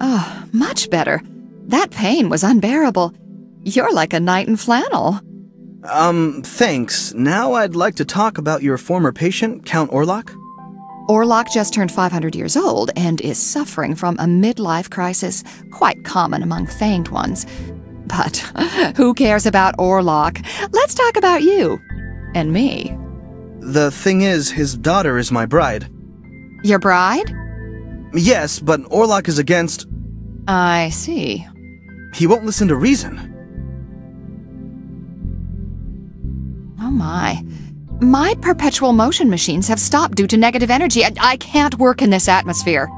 Oh, much better. That pain was unbearable. You're like a knight in flannel. Um, thanks. Now I'd like to talk about your former patient, Count Orlok. Orlok just turned 500 years old and is suffering from a midlife crisis, quite common among fanged ones. But who cares about Orlok? Let's talk about you. And me. The thing is, his daughter is my bride. Your bride? Yes, but Orlok is against. I see. He won't listen to reason. Oh my. My perpetual motion machines have stopped due to negative energy. I, I can't work in this atmosphere.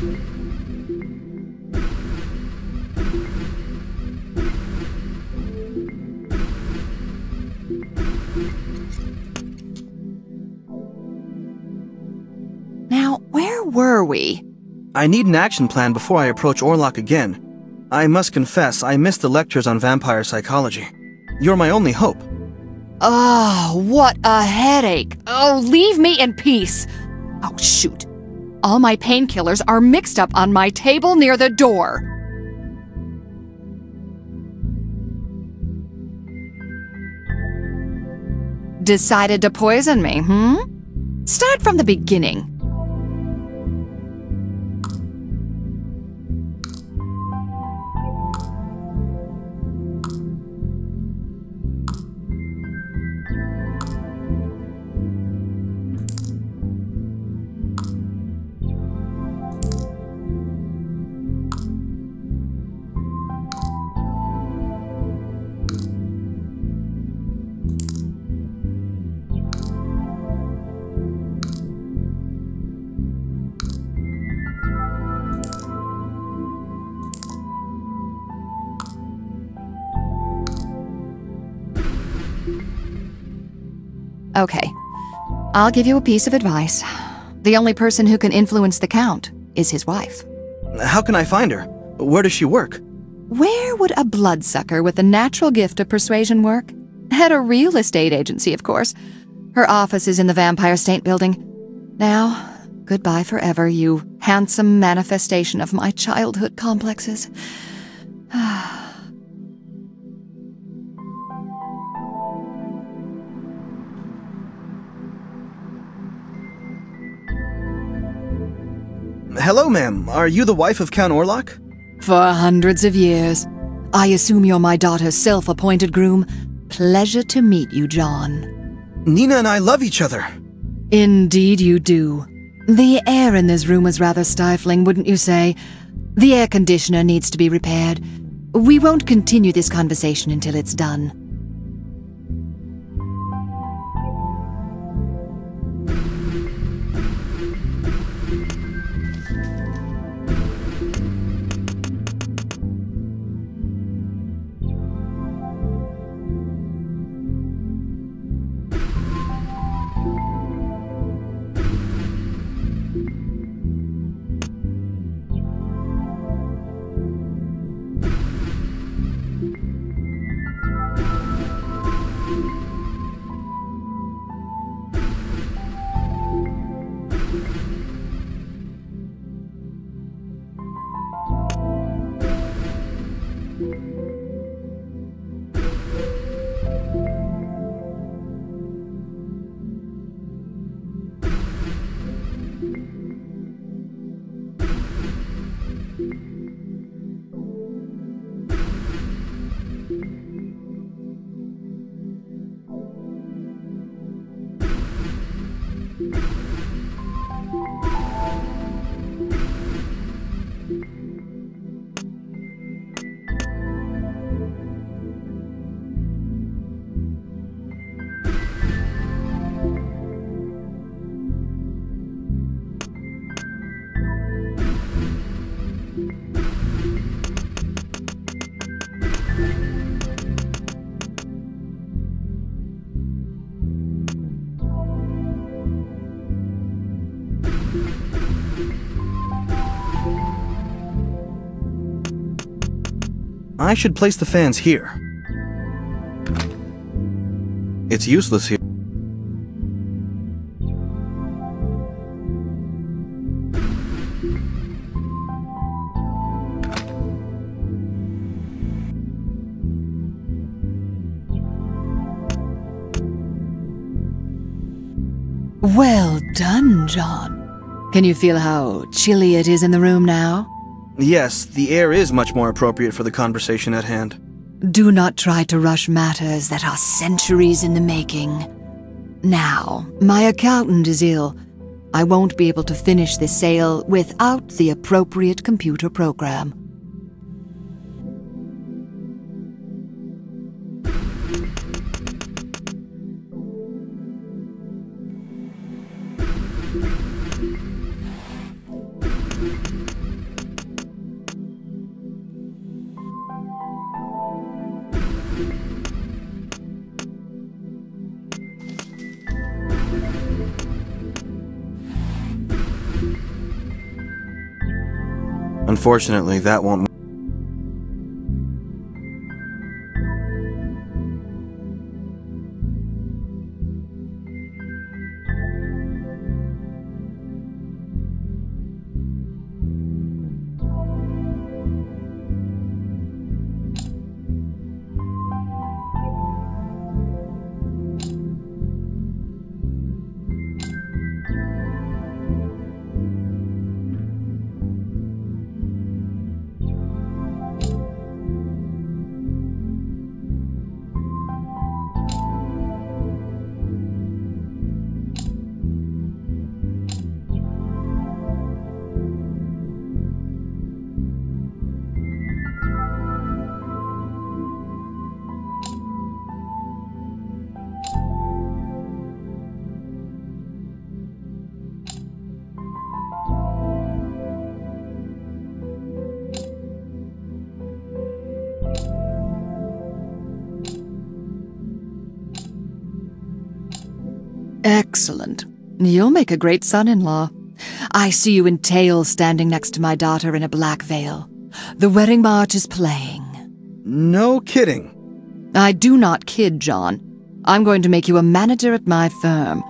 Now, where were we? I need an action plan before I approach Orlok again. I must confess, I missed the lectures on vampire psychology. You're my only hope. Oh, what a headache. Oh, leave me in peace. Oh, shoot. All my painkillers are mixed up on my table near the door. Decided to poison me, hmm? Start from the beginning. Okay. I'll give you a piece of advice. The only person who can influence the Count is his wife. How can I find her? Where does she work? Where would a bloodsucker with a natural gift of persuasion work? At a real estate agency, of course. Her office is in the Vampire State Building. Now, goodbye forever, you handsome manifestation of my childhood complexes. Ah. Hello, ma'am. Are you the wife of Count Orlok? For hundreds of years. I assume you're my daughter's self appointed groom. Pleasure to meet you, John. Nina and I love each other. Indeed, you do. The air in this room is rather stifling, wouldn't you say? The air conditioner needs to be repaired. We won't continue this conversation until it's done. I should place the fans here. It's useless here. Well done, John. Can you feel how chilly it is in the room now? Yes, the air is much more appropriate for the conversation at hand. Do not try to rush matters that are centuries in the making. Now, my accountant is ill. I won't be able to finish this sale without the appropriate computer program. Unfortunately, that won't. Excellent. You'll make a great son-in-law. I see you in tails standing next to my daughter in a black veil. The wedding march is playing. No kidding. I do not kid, John. I'm going to make you a manager at my firm.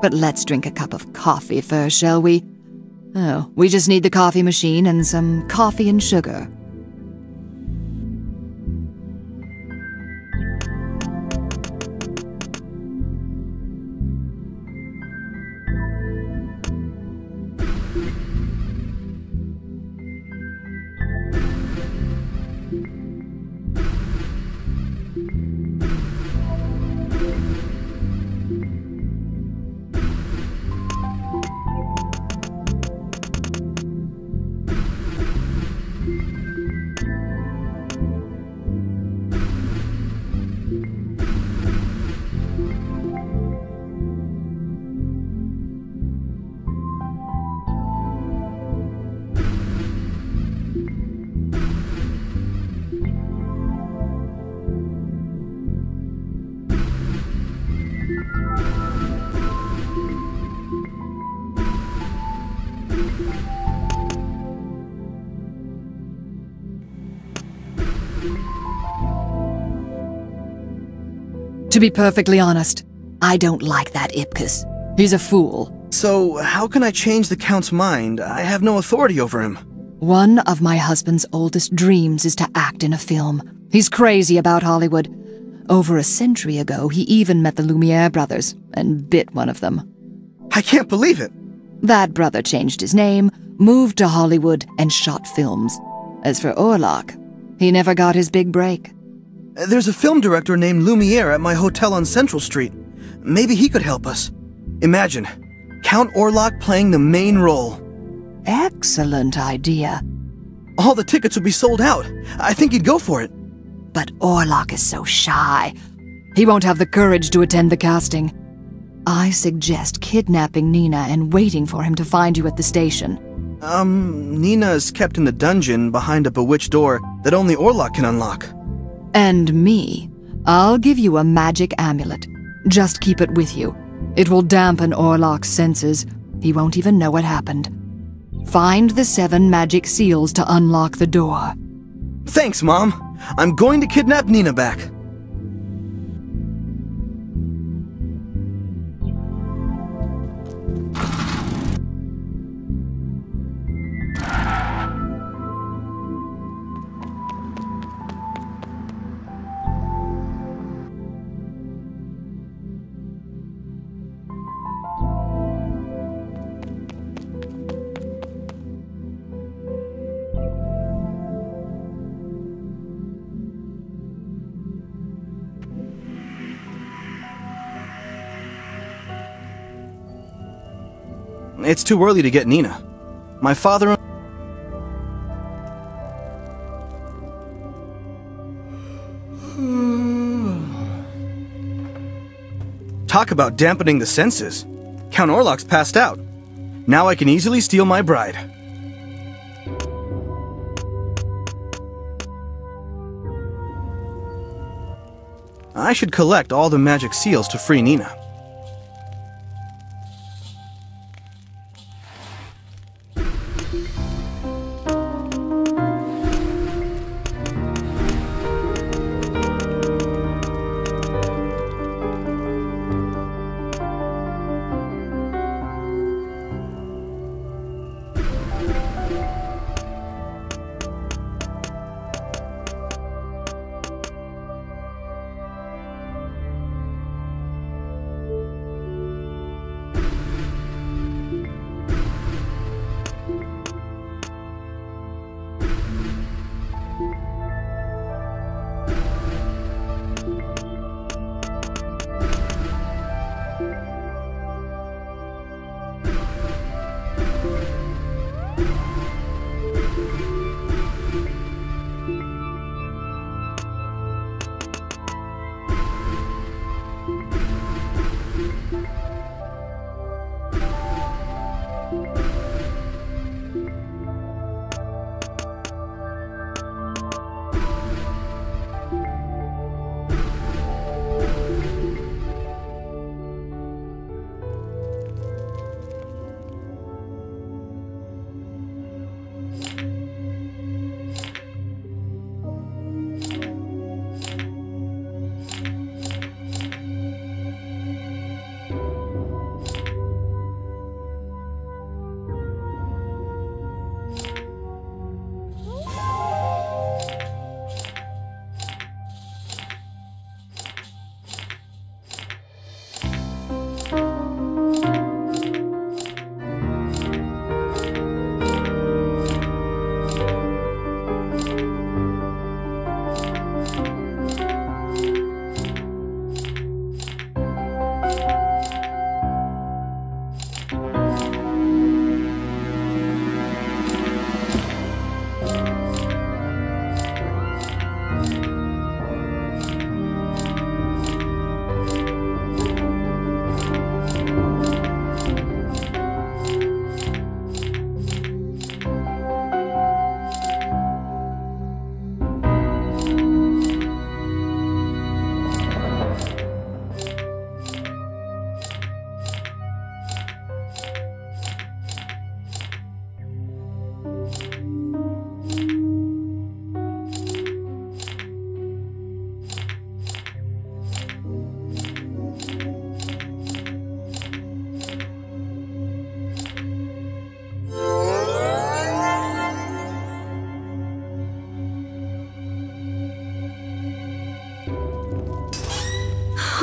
But let's drink a cup of coffee first, shall we? Oh, we just need the coffee machine and some coffee and sugar. To be perfectly honest, I don't like that Ipkiss. He's a fool. So, how can I change the Count's mind? I have no authority over him. One of my husband's oldest dreams is to act in a film. He's crazy about Hollywood. Over a century ago, he even met the Lumiere brothers and bit one of them. I can't believe it. That brother changed his name, moved to Hollywood, and shot films. As for Orlok, he never got his big break. There's a film director named Lumiere at my hotel on Central Street. Maybe he could help us. Imagine, Count Orlok playing the main role. Excellent idea. All the tickets would be sold out. I think he'd go for it. But Orlok is so shy. He won't have the courage to attend the casting. I suggest kidnapping Nina and waiting for him to find you at the station. Um, Nina is kept in the dungeon behind a bewitched door that only Orlok can unlock. And me. I'll give you a magic amulet. Just keep it with you. It will dampen Orlok's senses. He won't even know what happened. Find the seven magic seals to unlock the door. Thanks, Mom. I'm going to kidnap Nina back. It's too early to get Nina. My father... Talk about dampening the senses. Count Orlok's passed out. Now I can easily steal my bride. I should collect all the magic seals to free Nina.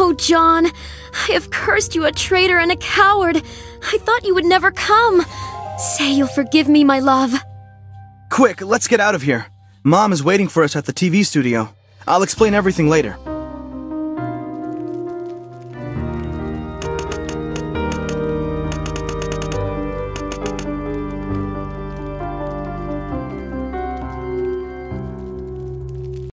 Oh, John, I have cursed you a traitor and a coward. I thought you would never come. Say you'll forgive me, my love. Quick, let's get out of here. Mom is waiting for us at the TV studio. I'll explain everything later.